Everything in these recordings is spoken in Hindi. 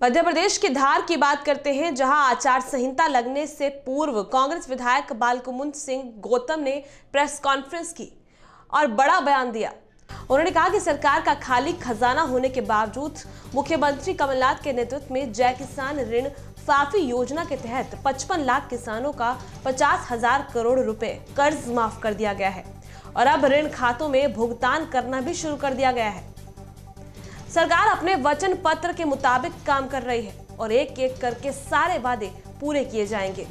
मध्य प्रदेश के धार की बात करते हैं, जहाँ आचार संहिता लगने से पूर्व कांग्रेस विधायक बालकुमुंद सिंह गौतम ने प्रेस कॉन्फ्रेंस की और बड़ा बयान दिया। उन्होंने कहा कि सरकार का खाली खजाना होने के बावजूद मुख्यमंत्री कमलनाथ के नेतृत्व में जय किसान ऋण फाफी योजना के तहत 55 लाख किसानों का पचास हज़ार करोड़ रुपए कर्ज माफ़ कर दिया गया है और अब ऋण खातों में भुगतान करना भी शुरू कर दिया गया है। सरकार अपने वचन पत्र के मुताबिक काम कर रही है और एक एक करके सारे वादे पूरे किए जाएँगे।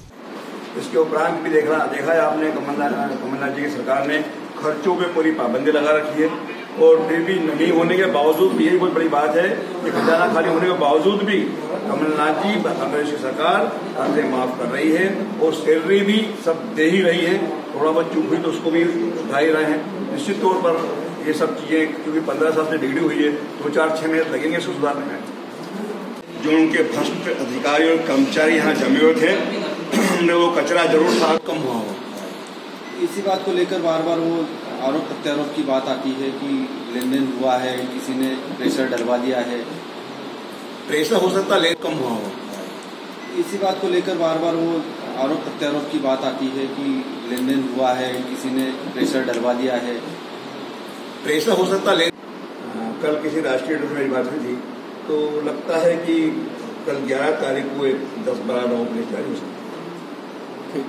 इसके उपरांत भी देखा देखा है आपने, कमलनाथ जी की सरकार ने खर्चों पे पूरी पाबंदी लगा रखी है और फिर भी नहीं होने के बावजूद भी, यही बहुत बड़ी बात है कि खजाना खाली होने के बावजूद भी कमलनाथ जी, कांग्रेस की सरकार कर्जे माफ़ कर रही है और सैलरी भी सब दे ही रही है। थोड़ा बहुत चूक हुई तो उसको भी ही रहे हैं। निश्चित तौर पर ये सब चीज़ें क्योंकि पंद्रह साल से डिग्री हुई है दो चार छह महीने लगेंगे इसको सुधारने में। जो उनके भ्रष्ट अधिकारी और कर्मचारी यहाँ जमे हुए थे उनमें वो कचरा ज़रूर था। कम हुआ हो इसी बात को लेकर बार बार वो आरोप प्रत्यारोप की बात आती है कि लेन देन हुआ है किसी ने प्रेशर डलवा दिया है। प्रेशर हो सकता लेकिन कम हुआ हो इसी बात को लेकर बार बार वो आरोप प्रत्यारोप की बात आती है कि लेन देन हुआ है किसी ने प्रेशर डलवा दिया है। प्रेशर हो सकता ले हाँ, कल किसी राष्ट्रीय डर में बात हुई थी। तो लगता है कि कल 11 तारीख को एक दस बारह नौ प्रेस जारी हो सकती है।